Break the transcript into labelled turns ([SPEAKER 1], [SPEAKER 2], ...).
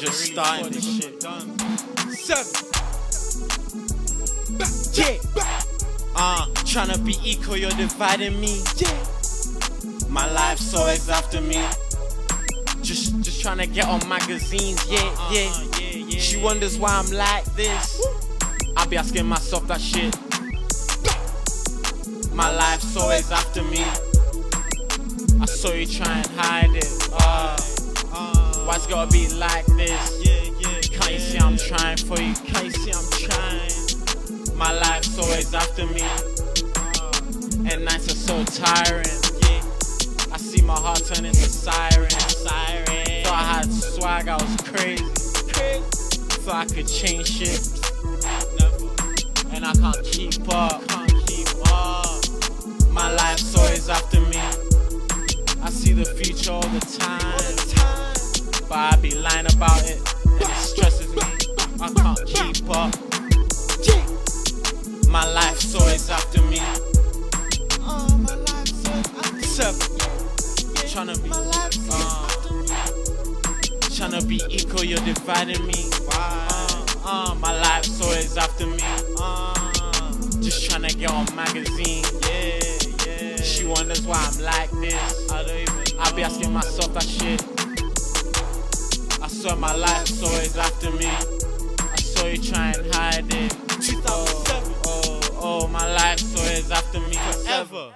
[SPEAKER 1] Just starting this shit. Seven.
[SPEAKER 2] Yeah. Uh, to be equal, you're dividing me. Yeah. My life's always after me. Just, just trying to get on magazines. Yeah, Uh-uh,
[SPEAKER 1] yeah. She wonders why
[SPEAKER 2] I'm like this. I be asking myself that shit. My life's always after me. I saw you try and hide it. Uh,
[SPEAKER 1] why it's gotta be
[SPEAKER 2] like this?
[SPEAKER 1] Yeah, yeah. Can't you see I'm trying
[SPEAKER 2] for you? Can't you see I'm trying? My life's always after me. And nights are so tiring. I see my heart turn into siren.
[SPEAKER 1] Siren. Thought I had
[SPEAKER 2] swag, I was crazy. Thought I could change shit. And I can't keep up. Can't keep up. Be lying about it. And it stresses me. I can't keep up. My life's always after me.
[SPEAKER 1] Seven.
[SPEAKER 2] Tryna be, uh, tryna be equal, you're dividing me.
[SPEAKER 1] Uh,
[SPEAKER 2] uh, my life's always after me.
[SPEAKER 1] Uh,
[SPEAKER 2] just tryna get on magazine.
[SPEAKER 1] Yeah, yeah. She wonders
[SPEAKER 2] why I'm like this.
[SPEAKER 1] I don't even. I be asking myself that
[SPEAKER 2] shit saw my life, so it's after me. I saw you try and hide it.
[SPEAKER 1] Oh,
[SPEAKER 2] oh, oh, my life, so it's after me forever.